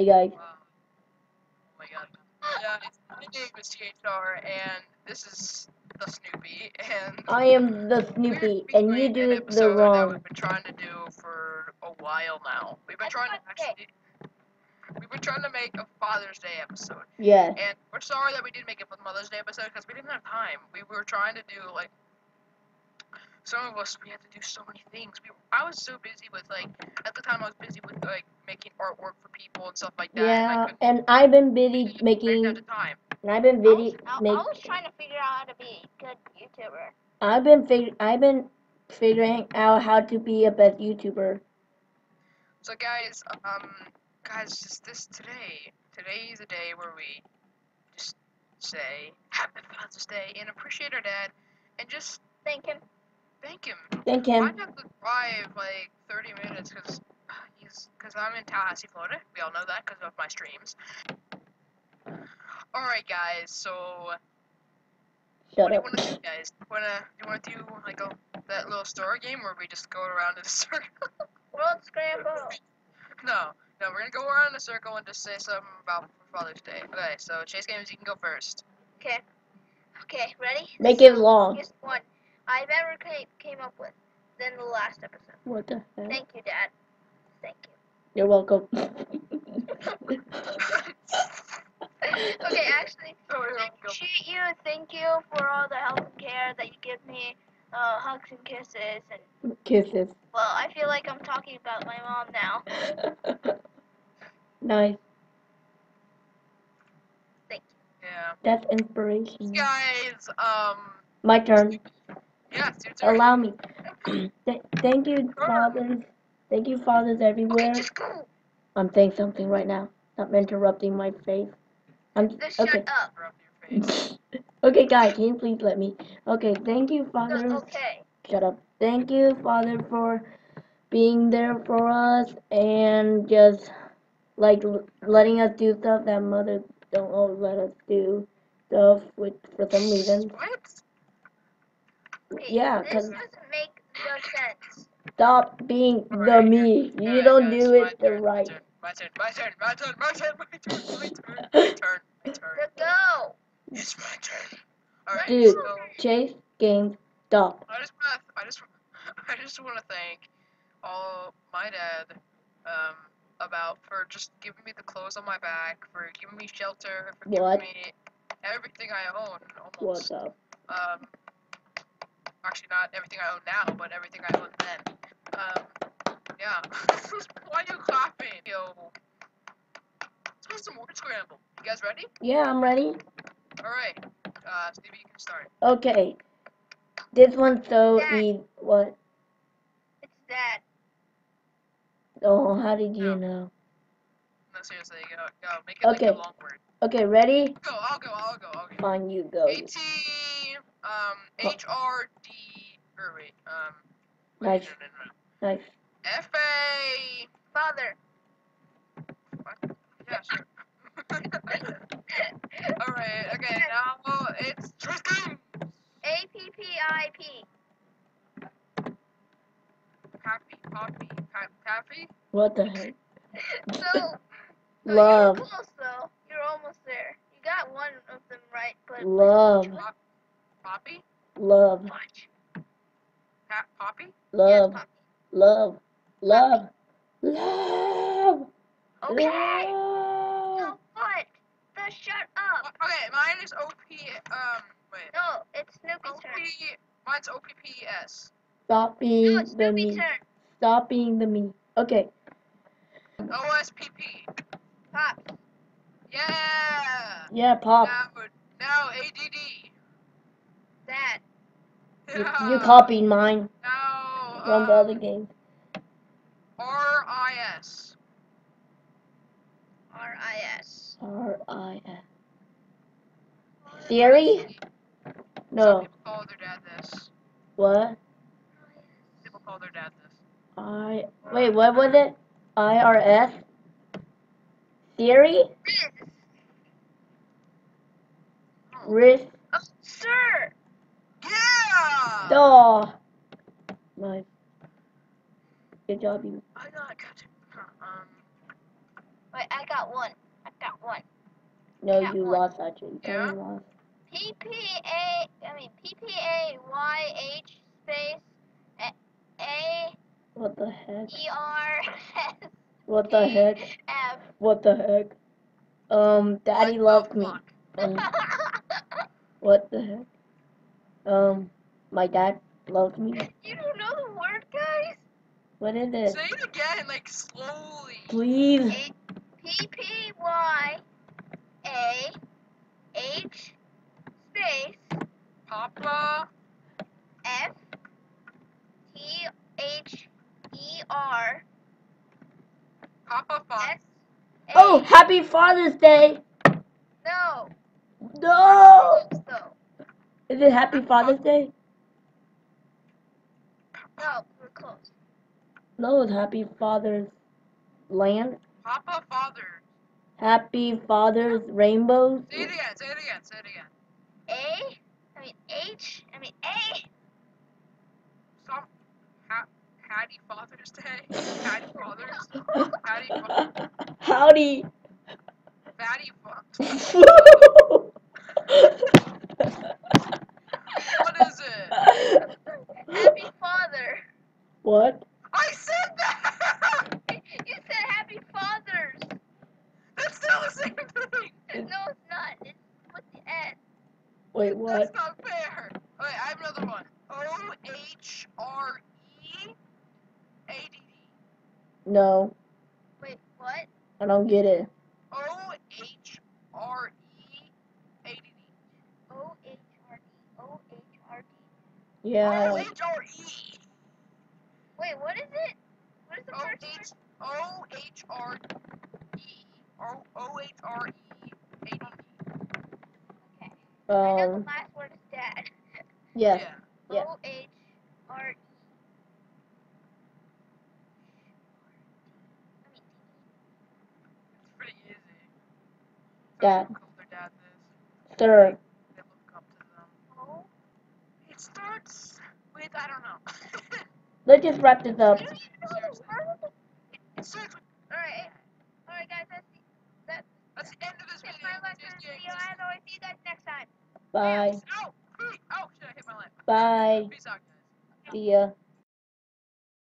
Hey guys. Wow. Oh my god. Yeah, it's, my name is THR, and this is the Snoopy, and I am the Snoopy, and you do an it the episode that wrong. we've been trying to do for a while now. We've been trying to actually. We've been trying to make a Father's Day episode, Yeah. and we're sorry that we didn't make a Mother's Day episode because we didn't have time. We were trying to do like. Some of us we had to do so many things. We, I was so busy with like at the time I was busy with like making artwork for people and stuff like that. and I Yeah, couldn't and I've been busy making, out the time. and I've been busy I, I make, was trying to figure out how to be a good YouTuber. I've been fig, I've been figuring out how to be a best YouTuber. So guys, um, guys, just this today. Today is a day where we just say Happy Father's Day and appreciate our dad, and just Thinking, thank him. Thank him. I him. have to drive like 30 minutes because he's because I'm in Tallahassee, Florida. We all know that because of my streams. All right, guys. So Shut what do you up. want to do, guys? Wanna you want to do like a that little story game where we just go around in a circle? World Scramble. No, no, we're gonna go around in a circle and just say something about Father's Day. Okay, so Chase Games, you can go first. Okay. Okay, ready? Make This it is long. longest one I've ever came, came up with than the last episode. What the heck? Thank you, Dad. Thank you. You're welcome. Okay, actually, Oh, to yeah, go. treat you, thank you for all the help and care that you give me, uh, hugs and kisses, and Kisses. well, I feel like I'm talking about my mom now. nice. Thank Yeah. That's inspiration. Guys, um, My turn. Yeah, it's your turn. Allow me. Th- thank you, fathers. Thank you, fathers everywhere. Okay, just go. I'm saying something right now. Stop interrupting my faith. I'm Just okay. shut up. Rub your face. okay, guys, can you please let me? Okay, thank you, No, fathers. okay. Shut up. Thank you, Father, for being there for us and just like letting us do stuff that mothers don't always let us do stuff with for some reason. What? yeah, cause doesn't make no sense. Stop being right, the me. You don't do it the right. My turn, my turn, my turn, my turn, my turn, my turn, my turn, go. It's my turn. Right, Dude, so, chase game stop. I just wanna, I just, I just wanna thank all my dad, um, about for just giving me the clothes on my back, for giving me shelter, for what? giving me everything I own, almost. What's up? Um, actually not everything I own now, but everything I owned then. Um, yeah. Why are you clapping? Yo. Let's play some word scramble. You guys ready? Yeah, I'm ready. Alright. Uh, Stevie, you can start. Okay. This one's so Dad. easy. What? It's Dad. Oh, how did you No. know? No, seriously, go, go. Make it like Okay. a long word. Okay, ready? Go, I'll go, I'll go, I'll go. Fine, you go. AT, um, HRD, or wait, um, wait, Nice. no, no, no. Nice. FA, Father. yeah, sure. Alright, okay, now it's Tristan! A P P I P. Happy, Poppy, pa- Taffy? What the heck? So, so Love. You're close though. You're almost there. You got one of them right, but Love. Pop- Poppy? Love. Watch. Pa- Poppy? Love. Yes, Love. Love. Love. Okay. Love. No, what? The shut up. Okay, mine is OP, um, wait. No, it's Snoopy's OP, turn. mine's OPPS. Stop being it's the Snoopy's me. turn. Stop being the me. Okay. OSPP. Pops. Yeah! Yeah, Pop. Now, now ADD that? No. You, copied mine. No. From uh, the other um, game. R-I-S. R-I-S. R-I-S. Theory? No. What? People call their dad this. I wait, what was it? I R S theory? Risk. Risk. Oh, sir. Yeah! Oh. Nice. Good job, you. I got got Um. Wait, I got one. I got one. No, Yeah, you one. lost actually. You Yeah? lost. P P A. I mean P P A Y H space A- A What the heck? E R S What the heck? F. What the heck? Um, Daddy What loved me. Um, what the heck? Um, my dad loves me. you don't know the word, guys? What is it? Say it again, like slowly. Please. A- P P Y A H space Papa. F T H E R Papa Fox. Oh, happy Father's Day! no. No! Close, though. Is it Happy Father's Day? No, we're close. No, it's Happy Father's Land. Papa Father. Happy Father's Rainbows. Say it again. Say it again. Say it again. A. I mean H. I mean A. Stop. Ha- Happy Father's Day. Happy Father's. Happy Fa- Howdy. Fatty Fa- What is it? Happy Father. what? I said that. You said Happy Fathers. That's still the same thing. No, it's not. It's with the N. Wait, what? That's not fair. Wait, I have another one. O H R E A D D. No, Wait, what? I don't get it. O H R E A D D. O H R D. O H R D. Yeah. O H R E. Wait, what is it? What is the O first H O H R E. O O H R E A D D. Okay. I know the Um. last word is dad. Yes. Yeah. Yeah. O H R E. I mean, It's pretty easy. Dad. Some call their dad this. Sir. They look up to them. O. It starts with I don't know. Let's just wrap this up. You don't even know the word? it starts with. Alright. Alright, guys, that's the, that's That's the end of this it. video. My lecture Just- video. As always, see you guys next time. Bye. Ow! Hmm. Oh, hit my lamp. Bye. Peace out, guys. See ya.